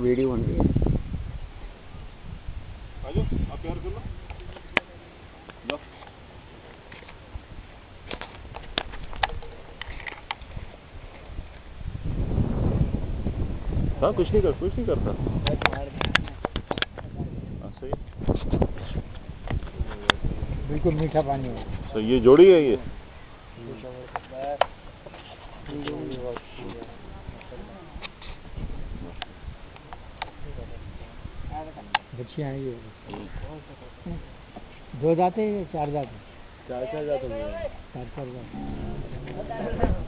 Video बन रही है। आजो आप प्यार कर लो। लो। हाँ कुछ नहीं कर कुछ नहीं करता। हाँ, सही। बिल्कुल मीठा पानी हो। सो ये जोड़ी है ये? बच्चियाँ हैं ये। दो जाते हैं चार जाते चार चार जाते हैं। चार चार जाते